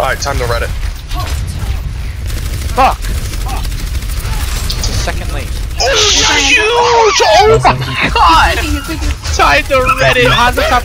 Alright, time to Reddit. Fuck! It's a second. Oh, huge! Oh my god! Time to Reddit! it. top